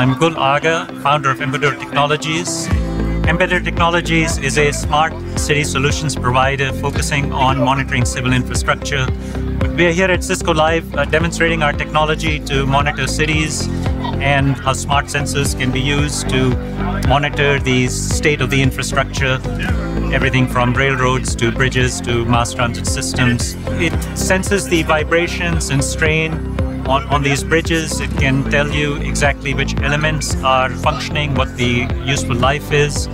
I'm Gul Agha, founder of Embedor Technologies. Embedor Technologies is a smart city solutions provider focusing on monitoring civil infrastructure. We are here at Cisco Live uh, demonstrating our technology to monitor cities and how smart sensors can be used to monitor the state of the infrastructure, everything from railroads to bridges to mass transit systems. It senses the vibrations and strain on, on these bridges. It can tell you exactly which elements are functioning, what the useful life is.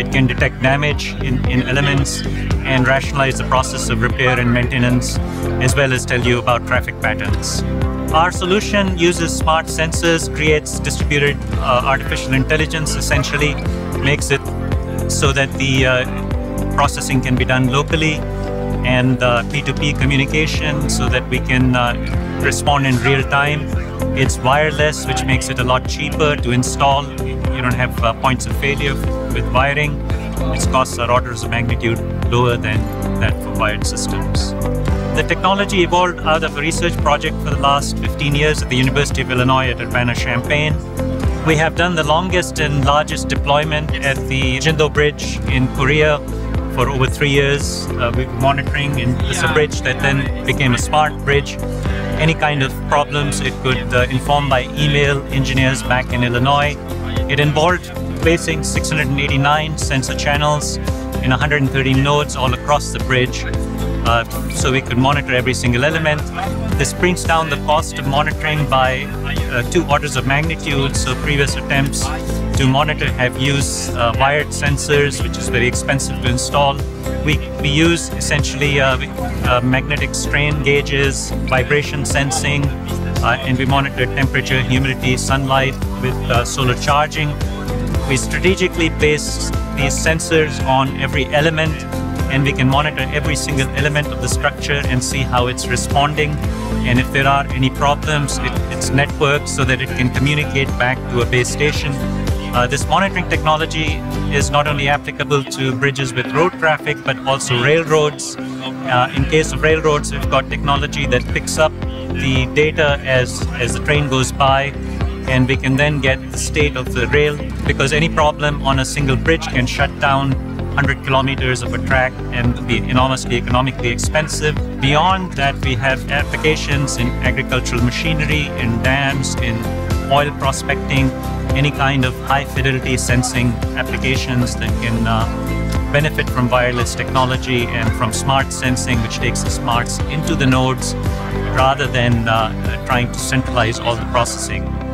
It can detect damage in, in elements and rationalize the process of repair and maintenance, as well as tell you about traffic patterns. Our solution uses smart sensors, creates distributed uh, artificial intelligence, essentially makes it so that the uh, processing can be done locally and uh, P2P communication so that we can uh, respond in real time. It's wireless, which makes it a lot cheaper to install. You don't have uh, points of failure with wiring. Its costs are orders of magnitude lower than that for wired systems. The technology evolved out of a research project for the last 15 years at the University of Illinois at Urbana-Champaign. We have done the longest and largest deployment at the Jindo Bridge in Korea for over three years. Uh, we've been monitoring, and it's a bridge that then became a smart bridge. Any kind of problems, it could uh, inform by email engineers back in Illinois. It involved placing 689 sensor channels in 130 nodes all across the bridge uh, so we could monitor every single element. This brings down the cost of monitoring by uh, two orders of magnitude. So previous attempts to monitor have used uh, wired sensors, which is very expensive to install. We, we use essentially uh, uh, magnetic strain gauges, vibration sensing, uh, and we monitor temperature, humidity, sunlight with solar charging. We strategically place these sensors on every element and we can monitor every single element of the structure and see how it's responding. And if there are any problems, it, it's networked so that it can communicate back to a base station. Uh, this monitoring technology is not only applicable to bridges with road traffic, but also railroads. Uh, in case of railroads, we've got technology that picks up the data as, as the train goes by, and we can then get the state of the rail because any problem on a single bridge can shut down 100 kilometers of a track and be enormously economically expensive. Beyond that, we have applications in agricultural machinery, in dams, in oil prospecting, any kind of high fidelity sensing applications that can uh, benefit from wireless technology and from smart sensing, which takes the smarts into the nodes rather than uh, trying to centralize all the processing.